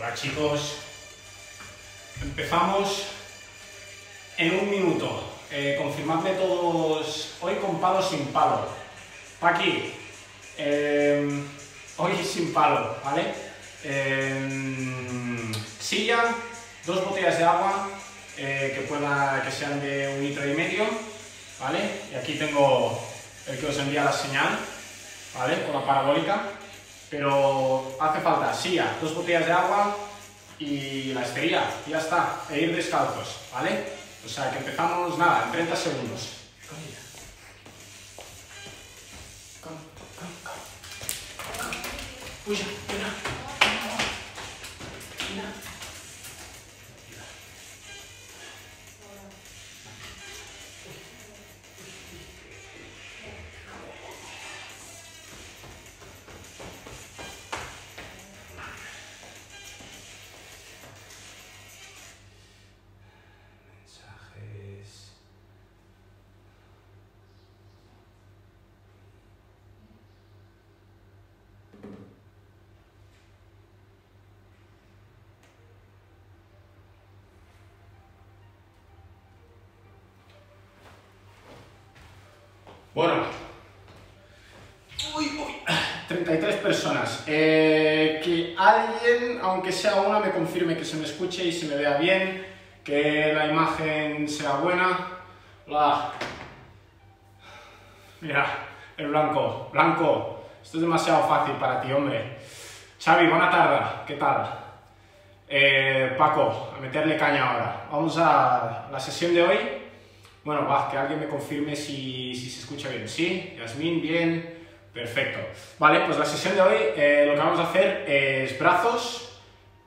Hola chicos, empezamos en un minuto. Eh, confirmadme todos hoy con palo sin palo. Paqui, eh, hoy sin palo, ¿vale? Eh, silla, dos botellas de agua eh, que, pueda, que sean de un litro y medio, ¿vale? Y aquí tengo el que os envía la señal, ¿vale? Con la parabólica. Pero hace falta silla, dos botellas de agua y la esterilla, y ya está, e ir descalzos, ¿vale? O sea que empezamos, nada, en 30 segundos. Mira. Bueno. Uy, uy. 33 personas. Eh, que alguien, aunque sea una, me confirme que se me escuche y se me vea bien, que la imagen sea buena. Hola. Mira, el blanco. Blanco, esto es demasiado fácil para ti, hombre. Xavi, buena tarde. ¿Qué tal? Eh, Paco, a meterle caña ahora. Vamos a la sesión de hoy. Bueno, va, que alguien me confirme si, si se escucha bien. Sí, Yasmín, bien, perfecto. Vale, pues la sesión de hoy eh, lo que vamos a hacer es brazos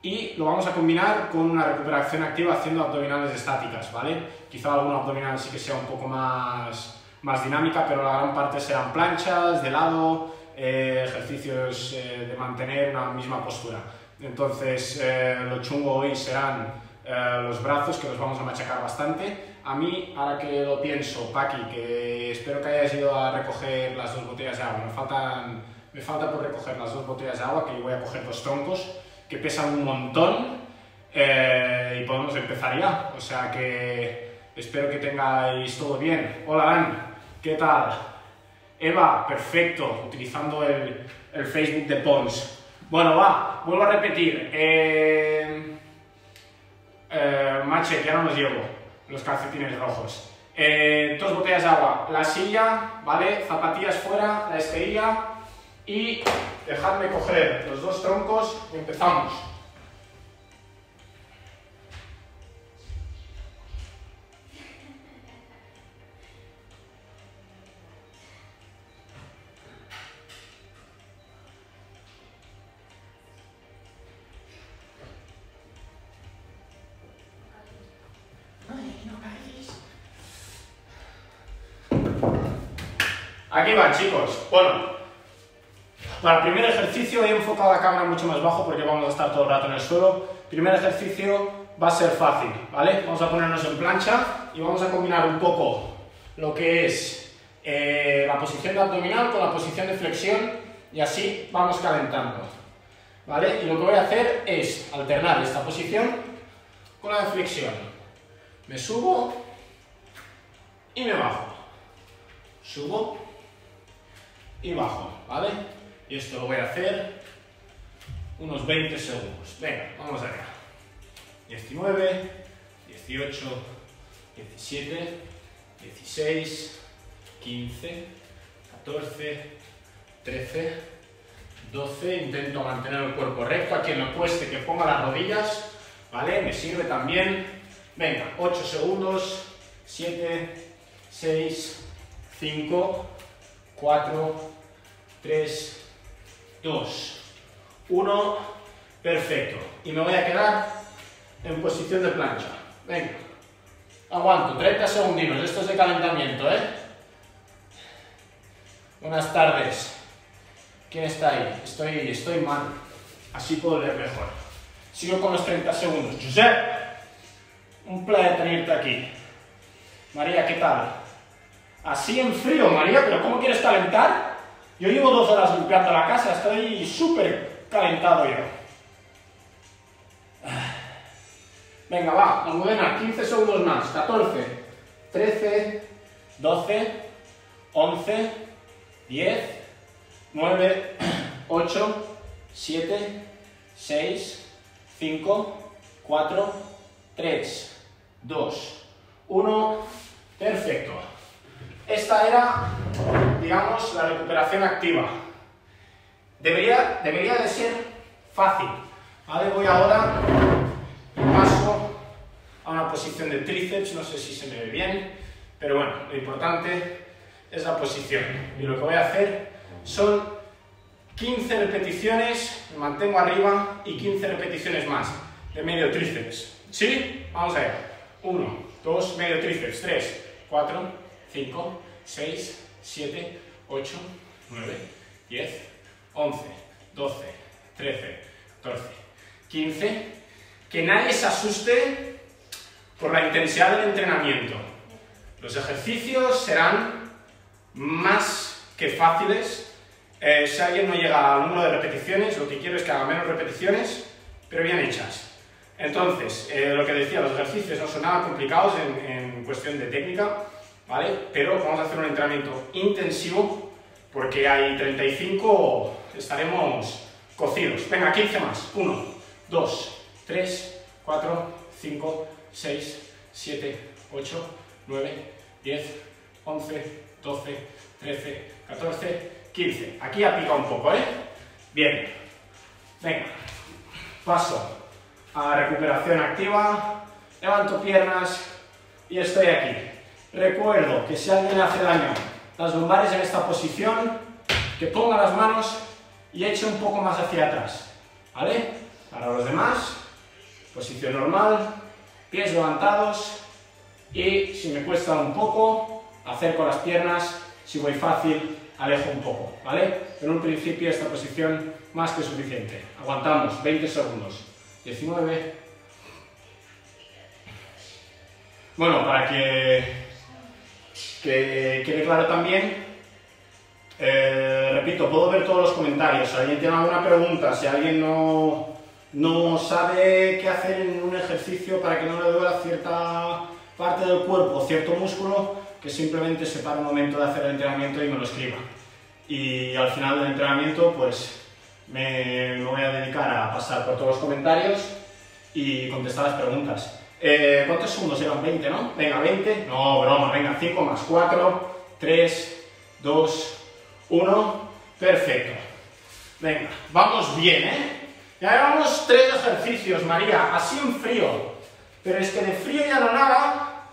y lo vamos a combinar con una recuperación activa haciendo abdominales estáticas, ¿vale? Quizá alguna abdominal sí que sea un poco más, más dinámica, pero la gran parte serán planchas, de lado, eh, ejercicios eh, de mantener una misma postura. Entonces, eh, lo chungo hoy serán eh, los brazos, que los vamos a machacar bastante. A mí, ahora que lo pienso, Paqui, que espero que hayas ido a recoger las dos botellas de agua. Me, faltan, me falta por recoger las dos botellas de agua, que yo voy a coger dos troncos, que pesan un montón, eh, y podemos empezar ya. O sea que espero que tengáis todo bien. Hola, Dan, ¿qué tal? Eva, perfecto, utilizando el, Facebook de Pons. Bueno, va, vuelvo a repetir. Eh, eh, Mache, ya no los llevo, los calcetines rojos. Eh, dos botellas de agua, la silla, ¿vale? Zapatillas fuera, la esterilla y dejadme coger los dos troncos y empezamos. Chicos. Bueno, para el primer ejercicio he enfocado la cámara mucho más bajo porque vamos a estar todo el rato en el suelo. Primer ejercicio va a ser fácil, ¿vale? Vamos a ponernos en plancha y vamos a combinar un poco lo que es eh, la posición de abdominal con la posición de flexión y así vamos calentando, ¿vale? Y lo que voy a hacer es alternar esta posición con la de flexión. Me subo y me bajo. Subo y bajo, ¿vale? Y esto lo voy a hacer unos 20 segundos. Venga, vamos allá. 19, 18, 17, 16, 15, 14, 13, 12. Intento mantener el cuerpo recto. A quien le cueste que ponga las rodillas, ¿vale? Me sirve también. Venga, 8 segundos. 7, 6, 5, 4, 3, 2, 1, perfecto. Y me voy a quedar en posición de plancha. Venga, aguanto, 30 segundinos, esto es de calentamiento, ¿eh? Buenas tardes. ¿Quién está ahí? Estoy, estoy mal, así puedo leer mejor. Sigo con los 30 segundos. Josep, un placer tenerte aquí. María, ¿qué tal? Así en frío, María, pero ¿cómo quieres calentar? Yo llevo dos horas limpiando la casa, estoy súper calentado yo. Venga, va, Almudena, 15 segundos más. 14, 13, 12, 11, 10, 9, 8, 7, 6, 5, 4, 3, 2, 1. Perfecto. Esta era, digamos, la recuperación activa. Debería, debería de ser fácil. Vale, voy ahora paso a una posición de tríceps, no sé si se me ve bien, pero bueno, lo importante es la posición. Y lo que voy a hacer son 15 repeticiones, me mantengo arriba y 15 repeticiones más de medio tríceps. ¿Sí? Vamos a ver. 1, 2, medio tríceps, 3, 4, 5, 6, 7, 8, 9, 10, 11, 12, 13, 14, 15. Que nadie se asuste por la intensidad del entrenamiento. Los ejercicios serán más que fáciles. Eh, si alguien no llega al número de repeticiones, lo que quiero es que haga menos repeticiones, pero bien hechas. Entonces, eh, lo que decía, los ejercicios no son nada complicados en, en, cuestión de técnica, ¿vale? Pero vamos a hacer un entrenamiento intensivo porque hay 35, estaremos cocidos. Venga, 15 más. 1, 2, 3, 4, 5, 6, 7, 8, 9, 10, 11, 12, 13, 14, 15. Aquí ha picado un poco, ¿eh? Bien. Venga. Paso a recuperación activa, levanto piernas y estoy aquí. Recuerdo que si alguien hace daño las lumbares en esta posición, que ponga las manos y eche un poco más hacia atrás. ¿Vale? Para los demás, posición normal, pies levantados y si me cuesta un poco, acerco las piernas, si voy fácil, alejo un poco, ¿vale? En un principio esta posición más que suficiente. Aguantamos 20 segundos. 19. Bueno, para que, que quede claro también, eh, repito, puedo ver todos los comentarios. Si alguien tiene alguna pregunta, si alguien no, no sabe qué hacer en un ejercicio para que no le duela cierta parte del cuerpo, cierto músculo, que simplemente se para un momento de hacer el entrenamiento y me lo escriba. Y al final del entrenamiento, pues me, voy a dedicar a pasar por todos los comentarios y contestar las preguntas. Eh, ¿Cuántos segundos eran? 20, ¿no? Venga, 20. No, broma, venga, 5 más 4, 3, 2, 1. Perfecto. Venga, vamos bien, ¿eh? Ya llevamos tres ejercicios, María, así en frío. Pero es que de frío ya no nada,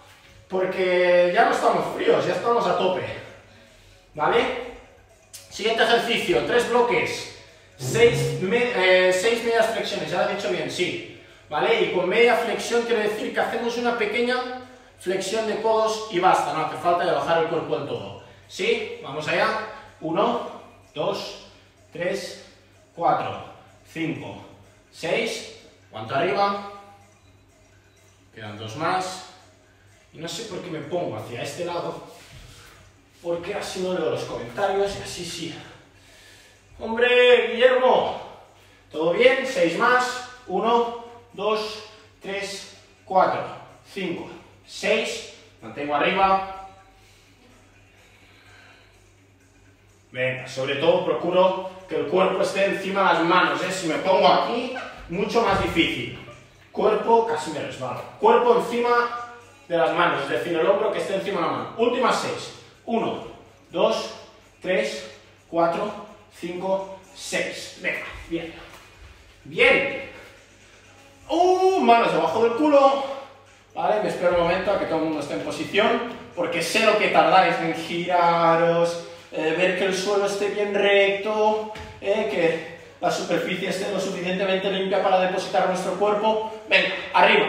porque ya no estamos fríos, ya estamos a tope. ¿Vale? Siguiente ejercicio, tres bloques. Seis, eh, seis medias flexiones, ya lo he dicho bien, sí. ¿Vale? Y con media flexión quiere decir que hacemos una pequeña flexión de codos y basta, no hace falta de bajar el cuerpo del todo. ¿Sí? Vamos allá. 1, 2, 3, 4, 5, 6. ¿Cuánto arriba? Quedan dos más. Y no sé por qué me pongo hacia este lado, porque así no leo los comentarios y así sí. Hombre, Guillermo, ¿todo bien? Seis más. Uno, dos, tres, cuatro, cinco, seis. Mantengo arriba. Venga, sobre todo procuro que el cuerpo esté encima de las manos. ¿eh? Si me pongo aquí, mucho más difícil. Cuerpo, casi me resbalo. Cuerpo encima de las manos, es decir, el hombro que esté encima de la mano. Últimas seis. Uno, dos, tres, cuatro, 5, 6. Venga, bien. Bien. Uh, manos debajo del culo. Vale, me espero un momento a que todo el mundo esté en posición, porque sé lo que tardáis en giraros, eh, ver que el suelo esté bien recto, eh, que la superficie esté lo suficientemente limpia para depositar nuestro cuerpo. Venga, arriba.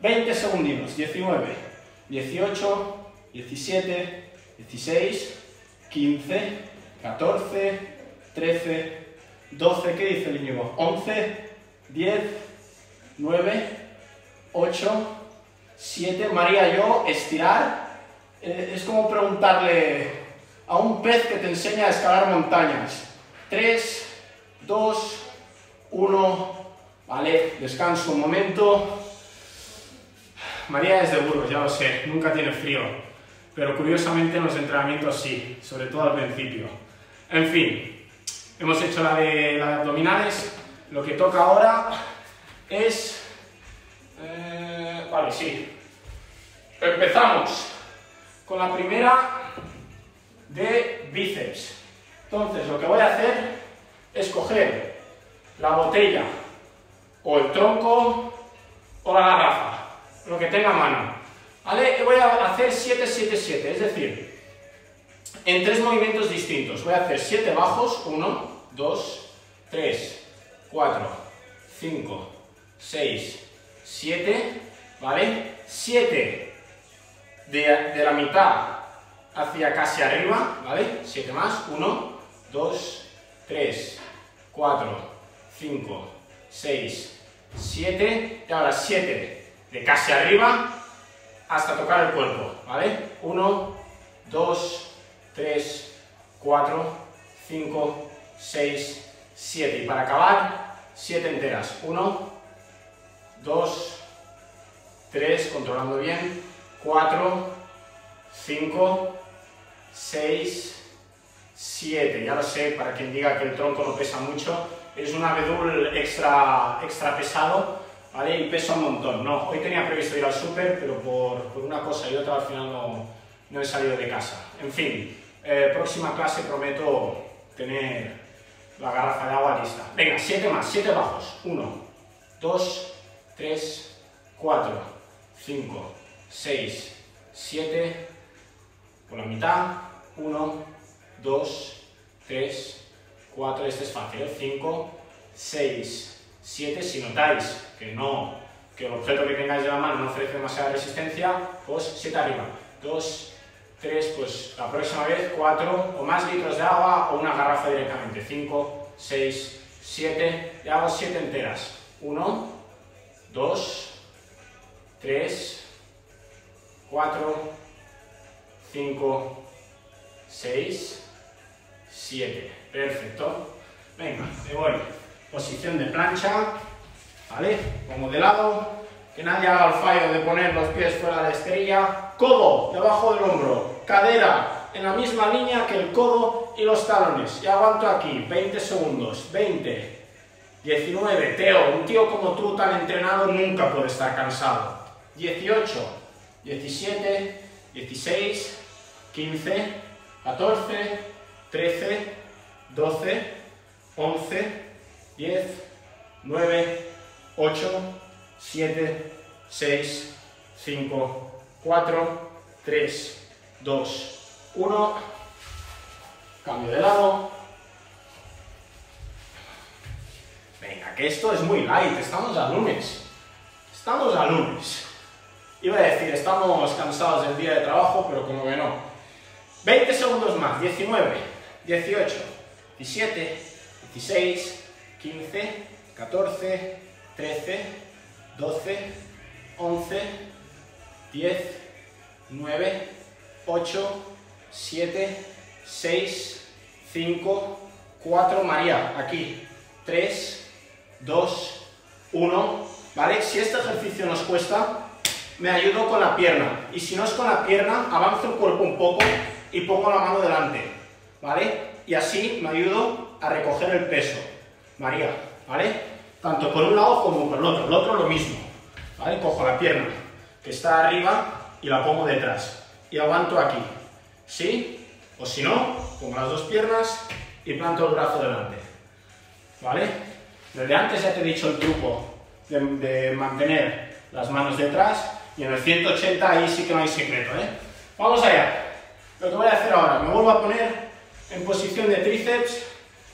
20 segunditos. 19, 18, 17, 16, 15, 14, 13, 12, ¿qué dice el Íñigo? 11, 10, 9, 8, 7, María, yo, estirar, eh, es como preguntarle a un pez que te enseña a escalar montañas. 3, 2, 1, vale, descanso un momento. María es de Burgos, ya lo sé, nunca tiene frío, pero curiosamente en los entrenamientos sí, sobre todo al principio. En fin, hemos hecho la de, la de abdominales, lo que toca ahora es... Eh, vale, sí. Empezamos con la primera de bíceps. Entonces, lo que voy a hacer es coger la botella o el tronco o la garrafa, lo que tenga a mano. ¿Vale? Voy a hacer 7, 7, 7, es decir, en tres movimientos distintos. Voy a hacer 7 bajos, 1, 2, 3, 4, 5, 6, 7, ¿vale? 7 de, de la mitad hacia casi arriba, ¿vale? 7 más, 1, 2, 3, 4, 5, 6, 7, y ahora 7 de casi arriba hasta tocar el cuerpo, ¿vale? 1, 2, 3, 4, 5, 6, 7. Y para acabar, 7 enteras. 1, 2, 3, controlando bien, 4, 5, 6, 7. Ya lo sé, para quien diga que el tronco no pesa mucho, es un abedul extra, extra pesado, ¿vale? Y pesa un montón. No, hoy tenía previsto ir al súper, pero por, por, una cosa y otra al final no, no he salido de casa. En fin, eh, próxima clase prometo tener la garrafa de agua lista. Venga, 7 más, 7 bajos. 1, 2, 3, 4, 5, 6, 7, por la mitad, 1, 2, 3, 4, este es fácil, 5, 6, 7, si notáis que no, que el objeto que tengáis de la mano no ofrece demasiada resistencia, pues 7 arriba, 2, 3, pues la próxima vez 4 o más litros de agua o una garrafa directamente, 5, 6, 7, y hago 7 enteras, 1, 2, 3, 4, 5, 6, 7. Perfecto. Venga, me voy. Posición de plancha, ¿vale? Pongo de lado, que nadie haga el fallo de poner los pies fuera de la esterilla. Codo debajo del hombro, cadera en la misma línea que el codo y los talones. Y aguanto aquí, 20 segundos, 20, 19, Teo, un tío como tú tan entrenado nunca puede estar cansado. 18, 17, 16, 15, 14, 13, 12, 11, 10, 9, 8, 7, 6, 5, 4, 3, 2, 1. Cambio de lado. Venga, que esto es muy light, estamos a lunes. Estamos a lunes. Iba a decir, estamos cansados del día de trabajo, pero como que no. 20 segundos más, 19, 18, 17, 16, 15, 14, 13, 12, 11, 10, 9, 8, 7, 6, 5, 4, María, aquí, 3, 2, 1, ¿vale? Si este ejercicio nos cuesta, me ayudo con la pierna, y si no es con la pierna, avanzo el cuerpo un poco y pongo la mano delante, ¿vale? Y así me ayudo a recoger el peso, María, ¿vale? Tanto por un lado como por el otro, el otro lo mismo, ¿vale? Cojo la pierna que está arriba y la pongo detrás y aguanto aquí, ¿sí? O si no, pongo las dos piernas y planto el brazo delante, ¿vale? Desde antes ya te he dicho el truco de, de mantener las manos detrás y en el 180 ahí sí que no hay secreto, ¿eh? Vamos allá. Lo que voy a hacer ahora, me vuelvo a poner en posición de tríceps,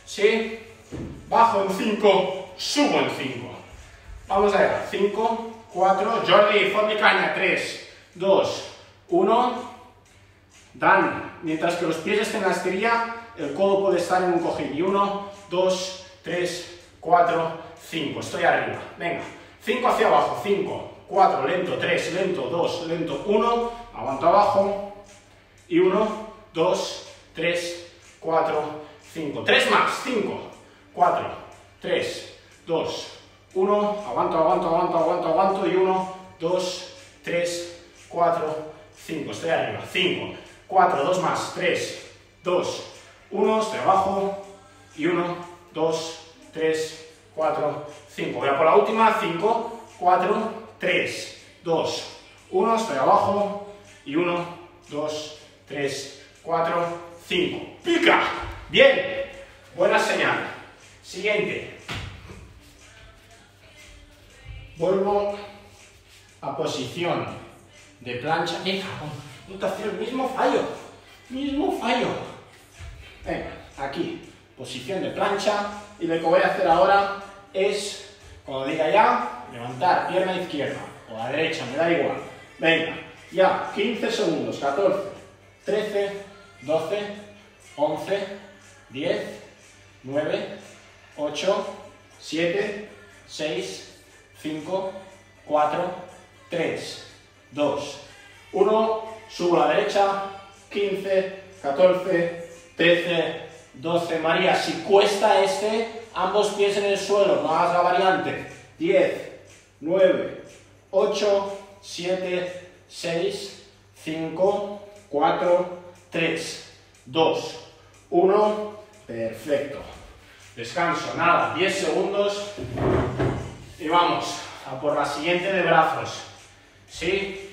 ¿sí? Bajo en 5, subo en 5. Vamos allá, 5, 4, Jordi, mi caña, 3, 2, 1. Dan, mientras que los pies estén en la esterilla, el codo puede estar en un cojín. Y 1, 2, 3, 4, 5. Estoy arriba. Venga, 5 hacia abajo, 5, 4, lento, 3, lento, 2, lento, 1. Aguanto abajo, y 1, 2, 3, 4, 5. 3 más. 5, 4, 3, 2, 1. Aguanto, aguanto, aguanto, aguanto, aguanto. Y 1, 2, 3, 4, 5. Estoy arriba. 5, 4, 2 más. 3, 2, 1. Estoy abajo. Y 1, 2, 3, 4, 5. Voy a por la última. 5, 4, 3, 2, 1. Estoy abajo. Y 1, 2, 3, 4, 5. ¡Pica! Bien. Buena señal. Siguiente. Vuelvo a posición de plancha. Venga, el mismo fallo. Mismo fallo. Venga, aquí. Posición de plancha. Y lo que voy a hacer ahora es, cuando diga ya, levantar pierna izquierda o la derecha, me da igual. Venga, ya, 15 segundos, 14, 13, 12, 11, 10, 9, 8, 7, 6, 5, 4, 3, 2, 1. Subo a la derecha. 15, 14, 13, 12. María, si cuesta este, ambos pies en el suelo, no hagas la variante. 10, 9, 8, 7, 6, 5, 4, 3, 2, 1. Perfecto. Descanso, nada, 10 segundos. Y vamos a por la siguiente de brazos. ¿Sí?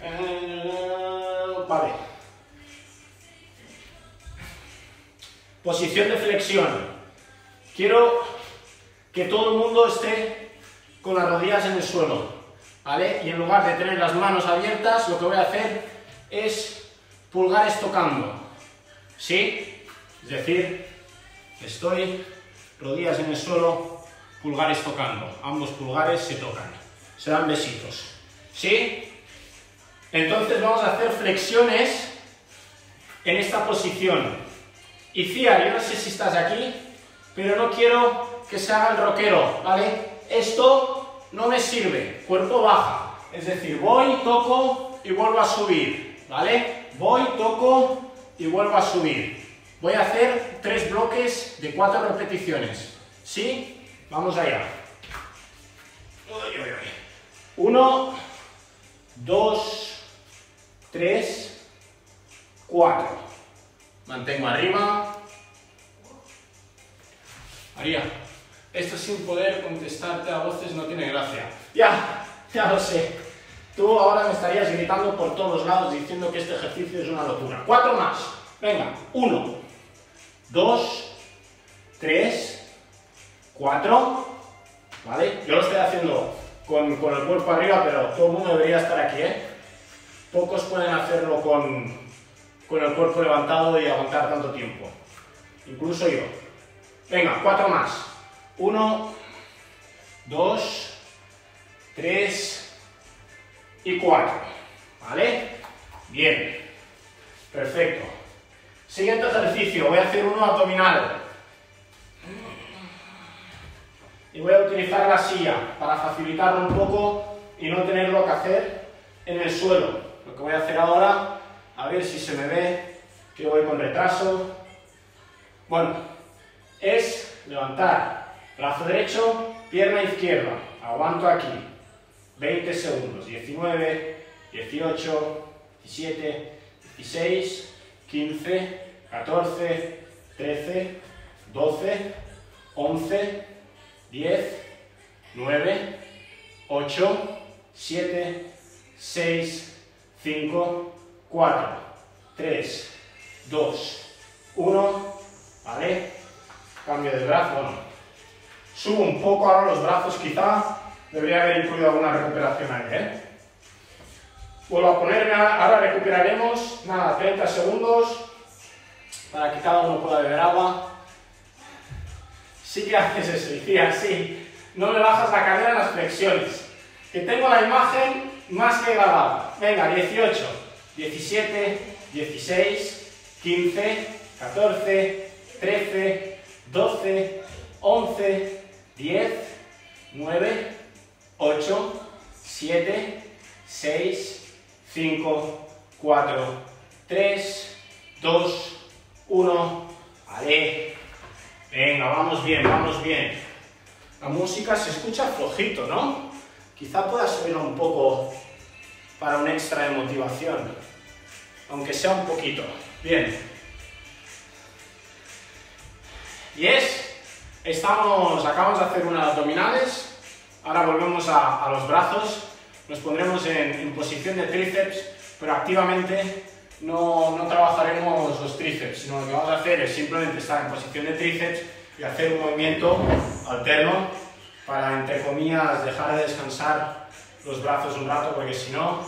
Eh, vale. Posición de flexión. Quiero que todo el mundo esté con las rodillas en el suelo. ¿Vale? Y en lugar de tener las manos abiertas, lo que voy a hacer es pulgares tocando. ¿Sí? Es decir, estoy rodillas en el suelo, pulgares tocando. Ambos pulgares se tocan. Se dan besitos. ¿Sí? Entonces vamos a hacer flexiones en esta posición. Y Cia, yo no sé si estás aquí, pero no quiero que se haga el rockero, ¿vale? Esto no me sirve, cuerpo baja. Es decir, voy, toco y vuelvo a subir, ¿vale? Voy, toco y vuelvo a subir. Voy a hacer tres bloques de cuatro repeticiones. ¿Sí? Vamos allá. Uno, dos, tres, cuatro. Mantengo arriba. María, esto sin poder contestarte a voces no tiene gracia. Ya, ya lo sé. Tú ahora me estarías gritando por todos lados diciendo que este ejercicio es una locura. Cuatro más. Venga, uno, dos, tres, Cuatro, ¿vale? Yo lo estoy haciendo con, el cuerpo arriba, pero todo el mundo debería estar aquí, ¿eh? Pocos pueden hacerlo con, con el cuerpo levantado y aguantar tanto tiempo. Incluso yo. Venga, cuatro más. Uno, dos, tres y cuatro. ¿Vale? Bien. Perfecto. Siguiente ejercicio. Voy a hacer uno abdominal y voy a utilizar la silla para facilitarlo un poco y no tenerlo que hacer en el suelo. Lo que voy a hacer ahora, a ver si se me ve que voy con retraso. Bueno, es levantar brazo derecho, pierna izquierda. Aguanto aquí. 20 segundos. 19, 18, 17, 16, 15, 14, 13, 12, 11, 10, 9, 8, 7, 6, 5, 4, 3, 2, 1, ¿vale? Cambio de brazo, Subo un poco ahora los brazos, quizá debería haber incluido alguna recuperación ahí, ¿eh? Vuelvo a ponerme, ahora recuperaremos, nada, 30 segundos para que cada uno pueda beber agua sí que haces eso, y así, no le bajas la cadera en las flexiones. Que tengo la imagen más que grabada. Venga, 18, 17, 16, 15, 14, 13, 12, 11, 10, 9, 8, 7, 6, 5, 4, 3, 2, 1, vale, Venga, vamos bien, vamos bien. La música se escucha flojito, ¿no? Quizá pueda subir un poco para un extra de motivación, aunque sea un poquito. Bien. Yes. Estamos, acabamos de hacer unas abdominales, ahora volvemos a, los brazos, nos pondremos en, posición de tríceps, pero activamente no, no, trabajaremos los tríceps, sino lo que vamos a hacer es simplemente estar en posición de tríceps y hacer un movimiento alterno para, entre comillas, dejar de descansar los brazos un rato, porque si no,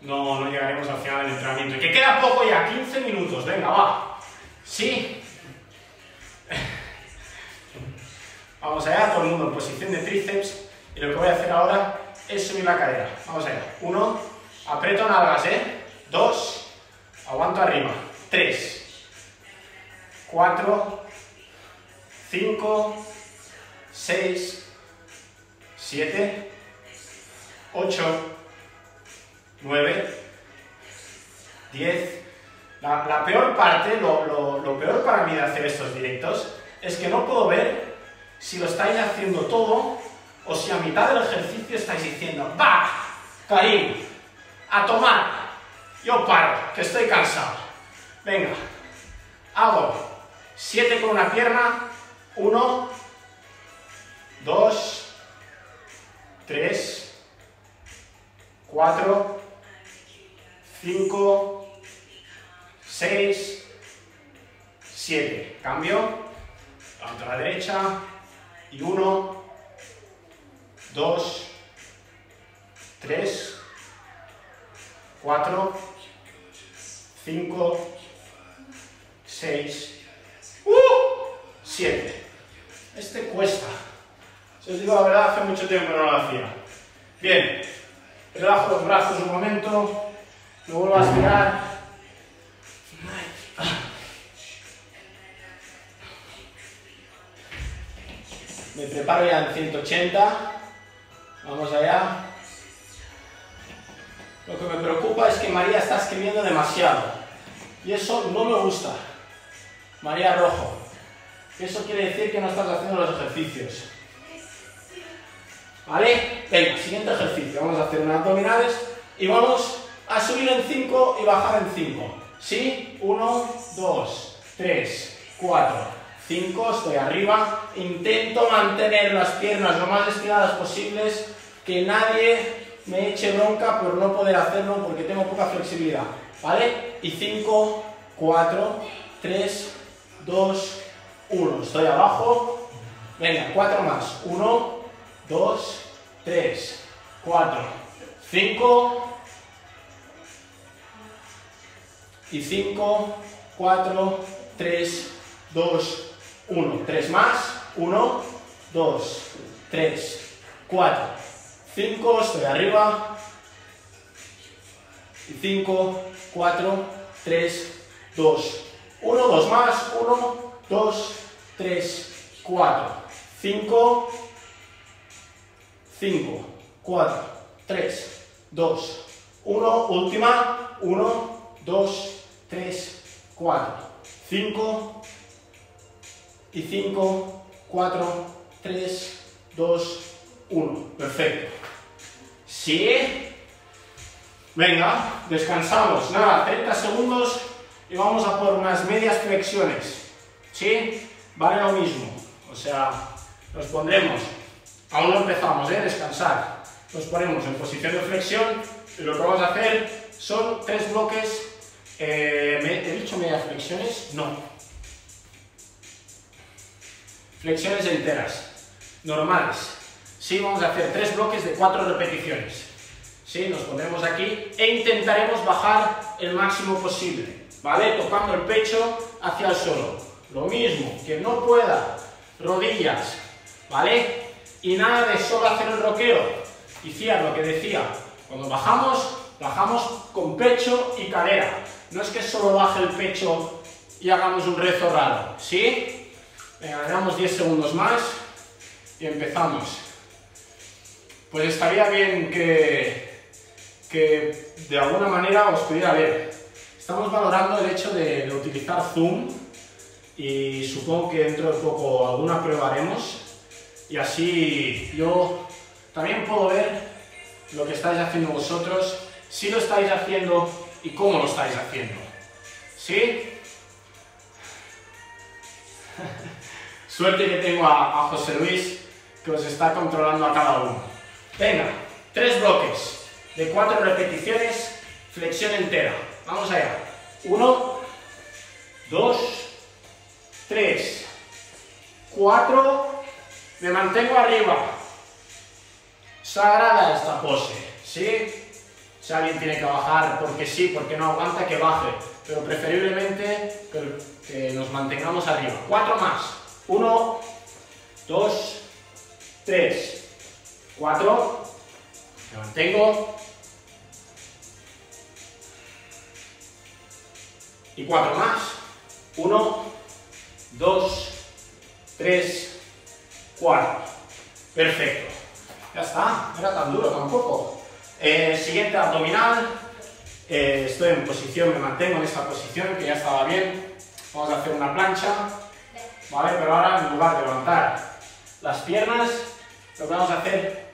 no, no llegaremos al final del entrenamiento. Y que queda poco ya, 15 minutos, venga, va. Sí. Vamos allá, todo el mundo en posición de tríceps. Y lo que voy a hacer ahora es subir la cadera. Vamos allá. Uno, aprieto nalgas, ¿eh? Dos, aguanto arriba. Tres, cuatro, cinco, seis, siete, ocho, nueve, diez. La, peor parte, lo, lo peor para mí de hacer estos directos, es que no puedo ver si lo estáis haciendo todo o si a mitad del ejercicio estáis diciendo, ¡va! Karim, a tomar. Yo paro, que estoy cansado. Venga, hago 7 con una pierna, 1, 2, 3, 4, 5, 6, 7. Cambio, a la derecha, y uno, dos, tres, cuatro, cinco, seis, ¡uh! siete. Este cuesta. Si os digo la verdad, hace mucho tiempo que no lo hacía. Bien, relajo los brazos un momento, me vuelvo a estirar. Me preparo ya en 180. Vamos allá. Lo que me preocupa es que María está escribiendo demasiado. Y eso no me gusta. María Rojo. Eso quiere decir que no estás haciendo los ejercicios. ¿Vale? Venga, siguiente ejercicio. Vamos a hacer unas abdominales y vamos a subir en 5 y bajar en 5. ¿Sí? 1, 2, 3, 4, 5, estoy arriba, intento mantener las piernas lo más estiradas posibles, que nadie me eche bronca por no poder hacerlo porque tengo poca flexibilidad, ¿vale? Y 5, 4, 3, 2, 1, estoy abajo, venga, 4 más, 1, 2, 3, 4, 5, y 5, 4, 3, 2, 1, 3 más, 1, 2, 3, 4, 5, estoy arriba, y 5, 4, 3, 2, 1, 2 más, 1, 2, 3, 4, 5, 5, 4, 3, 2, 1, última, 1, 2, 3, 4, 5, y 5, 4, 3, 2, 1. Perfecto. ¿Sí? Venga, descansamos. Nada, 30 segundos y vamos a por unas medias flexiones. ¿Sí? Vale lo mismo. O sea, nos pondremos, aún no empezamos, ¿eh? Descansar. Nos ponemos en posición de flexión y lo que vamos a hacer son tres bloques. Eh, ¿He dicho medias flexiones? No. Flexiones enteras, normales. Sí, vamos a hacer tres bloques de cuatro repeticiones. Sí, nos pondremos aquí e intentaremos bajar el máximo posible, ¿vale? Tocando el pecho hacia el suelo. Lo mismo, que no pueda, rodillas, ¿vale? Y nada de solo hacer el roqueo. Hiciera lo que decía, cuando bajamos, bajamos con pecho y cadera. No es que solo baje el pecho y hagamos un rezo raro, ¿sí? Venga, le damos 10 segundos más y empezamos. Pues estaría bien que, que de alguna manera os pudiera ver. Estamos valorando el hecho de, utilizar Zoom y supongo que dentro de poco alguna prueba haremos y así yo también puedo ver lo que estáis haciendo vosotros si lo estáis haciendo y cómo lo estáis haciendo. ¿Sí? Suerte que tengo a, José Luis que os está controlando a cada uno. Venga, tres bloques de cuatro repeticiones, flexión entera. Vamos allá. Uno, dos, tres, cuatro, me mantengo arriba. Sagrada esta pose, ¿sí? Si alguien tiene que bajar porque sí, porque no aguanta, que baje. Pero preferiblemente que, nos mantengamos arriba. Cuatro más. Uno, dos, tres, cuatro. Me mantengo. Y cuatro más. Uno, dos, tres, cuatro. Perfecto. Ya está. No era tan duro tampoco. Eh, siguiente abdominal. Eh, estoy en posición, me mantengo en esta posición que ya estaba bien. Vamos a hacer una plancha. ¿Vale? Pero ahora en lugar de levantar las piernas, lo que vamos a hacer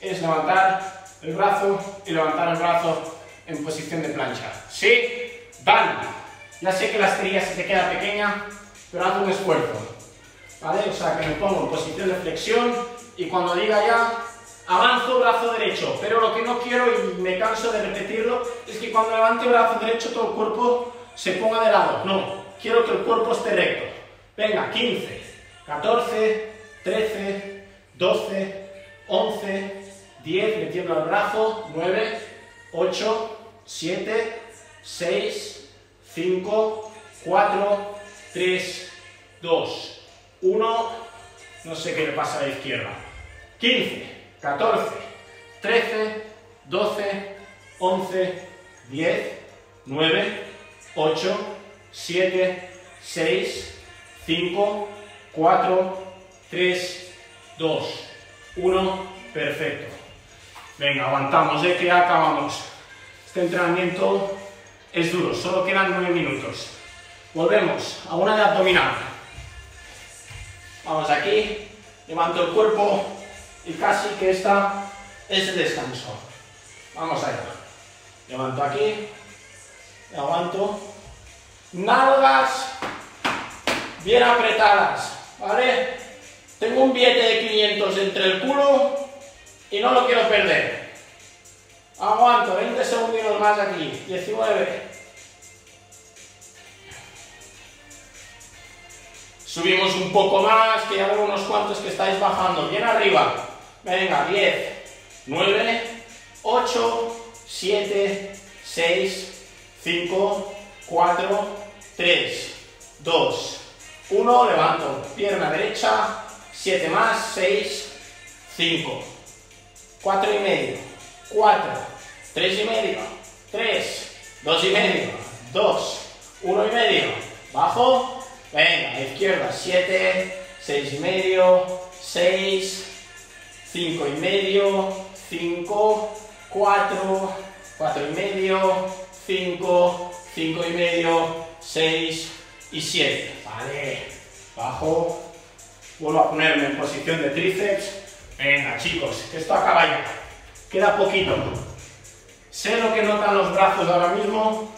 es levantar el brazo y levantar el brazo en posición de plancha. ¿Sí? Dan. Ya sé que la esterilla se te queda pequeña, pero haz un esfuerzo. ¿Vale? O sea, que me pongo en posición de flexión y cuando diga ya, avanzo brazo derecho, pero lo que no quiero, y me canso de repetirlo, es que cuando levante brazo derecho todo el cuerpo se ponga de lado. No, quiero que el cuerpo esté recto. Venga, 15, 14, 13, 12, 11, 10, metiendo el brazo, 9, 8, 7, 6, 5, 4, 3, 2, 1, no sé qué le pasa a la izquierda. 15, 14, 13, 12, 11, 10, 9, 8, 7, 6, 5, 4, 3, 2, 1, perfecto. Venga, aguantamos, de que acabamos. Este entrenamiento es duro, solo quedan 9 minutos. Volvemos a una de abdominal. Vamos aquí, levanto el cuerpo, y casi que esta es el descanso. Vamos allá. Levanto aquí, aguanto. Nalgas bien apretadas, ¿vale? Tengo un billete de 500 entre el culo y no lo quiero perder. Aguanto, 20 segundos más aquí, 19. Subimos un poco más, que hay unos cuantos que estáis bajando, bien arriba. Venga, 10, 9, 8, 7, 6, 5, 4, 3, 2, 1. Levanto. Pierna derecha. 7 más. 6, 5, 4 y medio. 4, 3 y medio. 3, 2 y medio. 2, 1 y medio. Bajo. Venga, izquierda. 7, 6 y medio. 6, 5 y medio, 5, 4, 4 y medio, 5, 5 y medio, 6 y 7. Vale, bajo, vuelvo a ponerme en posición de tríceps. Venga chicos, esto acaba ya. Queda poquito. Sé lo que notan los brazos ahora mismo,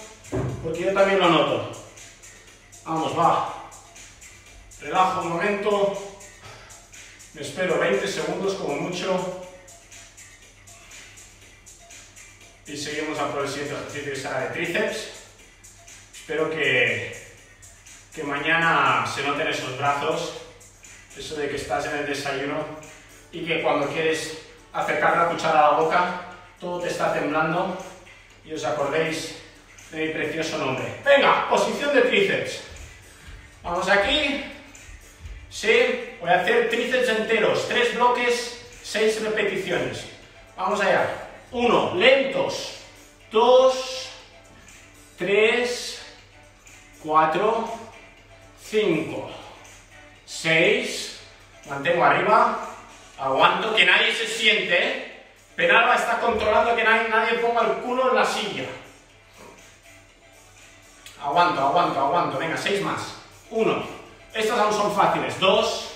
porque yo también lo noto. Vamos, va. Relajo un momento. Me espero 20 segundos como mucho. Y seguimos a por siguiente ejercicio que será de tríceps. Espero que, que mañana se noten esos brazos, eso de que estás en el desayuno y que cuando quieres acercar la cuchara a la boca, todo te está temblando y os acordéis de mi precioso nombre. Venga, posición de tríceps. Vamos aquí, Sí, voy a hacer tríceps enteros, tres bloques, seis repeticiones. Vamos allá. Uno, lentos. Dos, tres, cuatro, cinco, seis. Mantengo arriba. Aguanto, que nadie se siente. ¿eh? Penalba está controlando que nadie, nadie ponga el culo en la silla. Aguanto, aguanto, aguanto. Venga, seis más. Uno. Estas aún son fáciles. 2,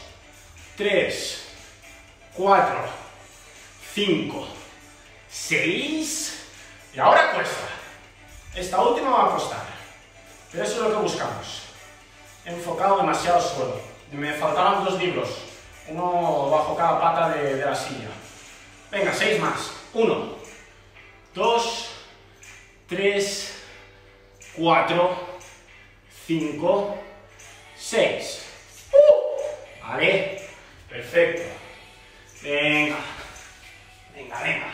3, 4, 5, 6. Y ahora cuesta. Esta última va a costar. Pero eso es lo que buscamos. He enfocado demasiado suelo. Me faltaban dos libros. Uno bajo cada pata de, la silla. Venga, seis más. Uno, dos, tres, cuatro, cinco, seis. ¡Uh! Vale, perfecto. Venga, venga, venga.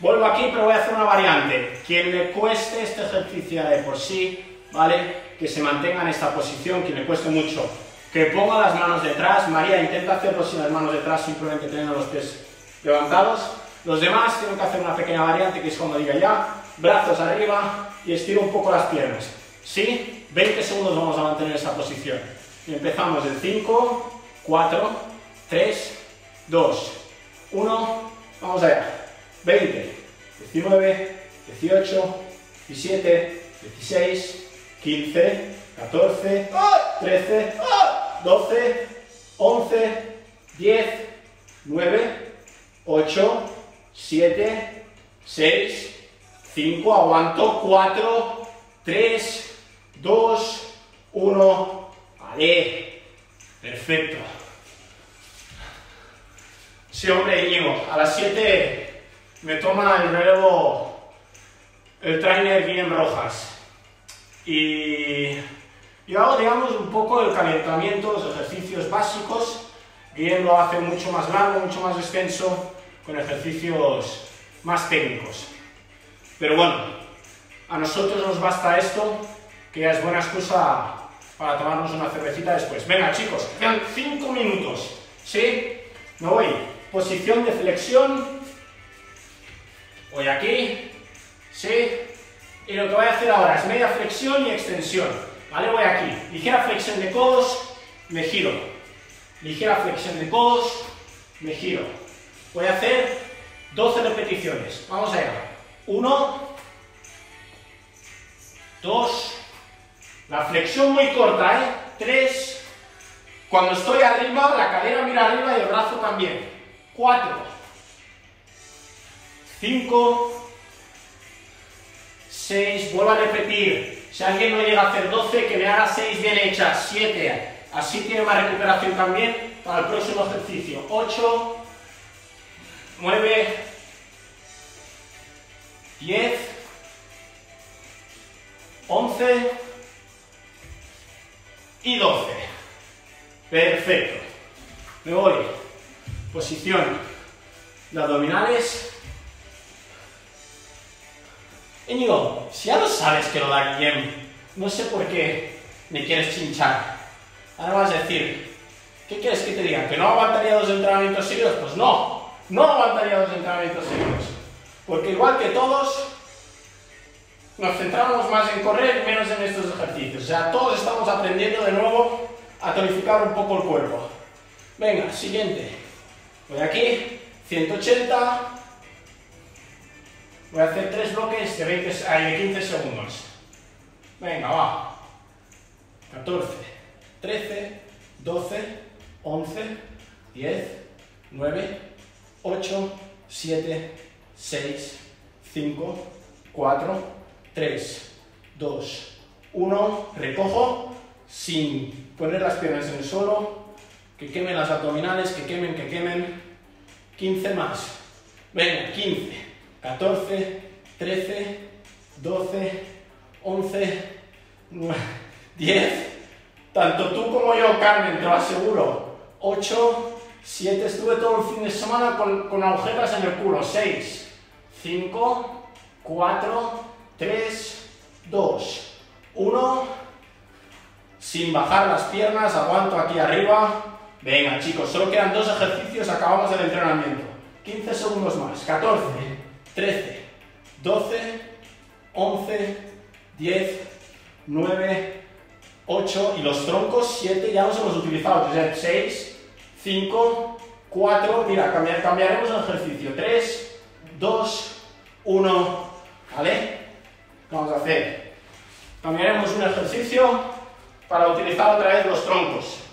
Vuelvo aquí, pero voy a hacer una variante. Quien le cueste este ejercicio de por sí, ¿vale? Que se mantenga en esta posición, quien le cueste mucho, que ponga las manos detrás. María, intenta hacerlo sin las manos detrás, simplemente teniendo los pies levantados. Los demás tienen que hacer una pequeña variante, que es cuando diga ya, brazos arriba y estiro un poco las piernas. ¿Sí? 20 segundos vamos a mantener esa posición. Empezamos en 5, 4, 3, 2, 1, vamos allá. 20, 19, 18, 17, 16, 15, 14, 13, 12, 11, 10, 9, 8, 7, 6, 5, aguanto, 4, 3, 2, 1, vale, perfecto. Sí, hombre, a las 7 me toma el relevo el trainer Guillem Rojas. Y yo hago, digamos, un poco el calentamiento, los ejercicios básicos. Guillem lo hace mucho más largo, mucho más extenso, con ejercicios más técnicos. Pero bueno, a nosotros nos basta esto, que ya es buena excusa para tomarnos una cervecita después. Venga, chicos, quedan 5 minutos. ¿Sí? Me voy. Posición de flexión. Voy aquí. ¿Sí? Y lo que voy a hacer ahora es media flexión y extensión. ¿Vale? Voy aquí. Ligera flexión de codos, me giro. Ligera flexión de codos, me giro. Voy a hacer 12 repeticiones. Vamos allá. 1, 2, la flexión muy corta, ¿eh? 3, cuando estoy arriba, la cadera mira arriba y el brazo también. 4, 5, 6, vuelvo a repetir. Si alguien no llega a hacer 12, que me haga 6 bien hechas. 7, así tiene más recuperación también para el próximo ejercicio. 8, 9, 10, 11 y 12. Perfecto. Me voy. Posición de abdominales. Íñigo, si ya lo sabes que lo da Guillem, no sé por qué me quieres chinchar. Ahora vas a decir, ¿qué quieres que te diga? ¿Que no aguantaría dos entrenamientos seguidos? Pues no, no aguantaría dos entrenamientos seguidos. Porque igual que todos, nos centramos más en correr y menos en estos ejercicios. O sea, todos estamos aprendiendo de nuevo a tonificar un poco el cuerpo. Venga, siguiente. Voy aquí, 180. Voy a hacer tres bloques de, 20, de 15 segundos. Venga, va. 14, 13, 12, 11, 10, 9, 8, 7, 6, 5, 4, 3, 2, 1. Recojo sin poner las piernas en el suelo. Que quemen las abdominales, que quemen, que quemen. 15 más. Venga, 15, 14, 13, 12, 11, 9, 10. Tanto tú como yo, Carmen, te lo aseguro. 8, 7. Estuve todo el fin de semana con, con agujetas en el culo. 6, 5, 4, 3, 2, 1. Sin bajar las piernas, aguanto aquí arriba. Venga, chicos, solo quedan dos ejercicios, acabamos el entrenamiento. 15 segundos más. 14, 13, 12, 11, 10, 9, 8 y los troncos 7 ya los hemos utilizado. 6, 5, 4, mira, cambiar, cambiaremos el ejercicio. 3, 2, 1, ¿vale? Vamos a hacer. Cambiaremos un ejercicio para utilizar otra vez los troncos.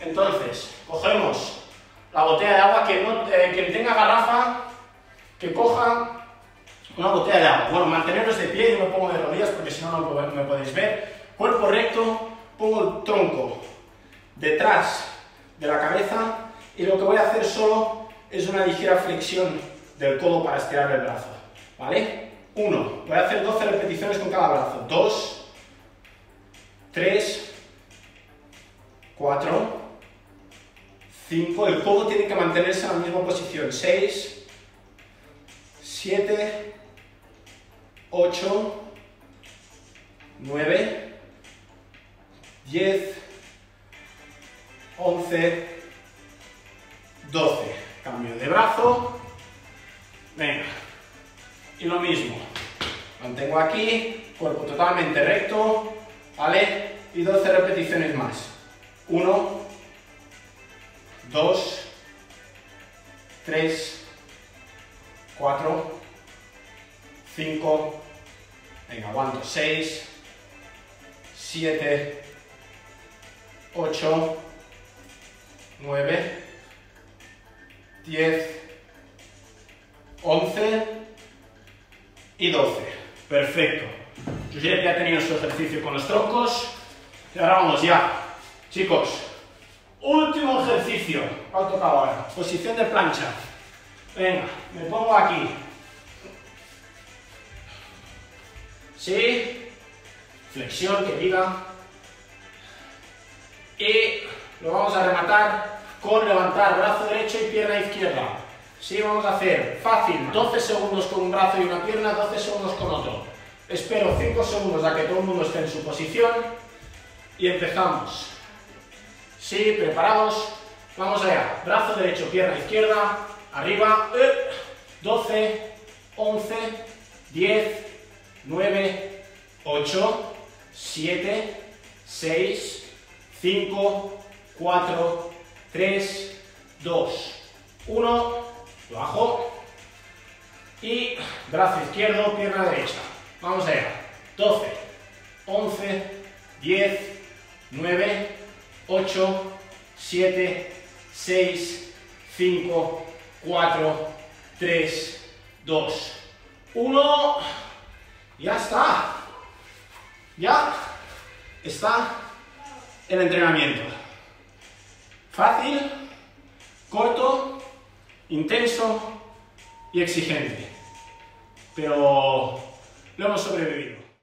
Entonces, cogemos la botella de agua que, no, eh, tenga garrafa, que coja una botella de agua. Bueno, manteneros de pie, yo me pongo de rodillas porque si no, no me podéis ver. Cuerpo recto, pongo el tronco detrás de la cabeza y lo que voy a hacer solo es una ligera flexión del codo para estirar el brazo. ¿Vale? Uno. Voy a hacer 12 repeticiones con cada brazo. Dos, tres, cuatro, cinco. El codo tiene que mantenerse en la misma posición. Seis, siete, ocho, nueve, diez, once, doce. Cambio de brazo. Venga. Y lo mismo. Mantengo aquí, cuerpo totalmente recto, ¿vale? Y 12 repeticiones más. 1, 2, 3, 4, 5, venga, aguanto, 6, 7, 8, 9, 10, 11 y 12. Perfecto. Ya ha tenido su ejercicio con los troncos. Y ahora vamos ya. Chicos, último ejercicio. ¿Cuál toca ahora? Posición de plancha. Venga, me pongo aquí. ¿Sí? Flexión que diga. Y lo vamos a rematar con levantar brazo derecho y pierna izquierda. Sí, vamos a hacer fácil, 12 segundos con un brazo y una pierna, 12 segundos con otro. Espero 5 segundos a que todo el mundo esté en su posición y empezamos. Sí, preparados. Vamos allá. Brazo derecho, pierna izquierda, arriba. 12, 11, 10, 9, 8, 7, 6, 5, 4, 3, 2, 1. Bajo. Y brazo izquierdo, pierna derecha. Vamos allá. 12, 11, 10, 9, 8, 7, 6, 5, 4, 3, 2, 1. Ya está. Ya está el entrenamiento. Fácil, corto intenso y exigente. Pero lo hemos sobrevivido.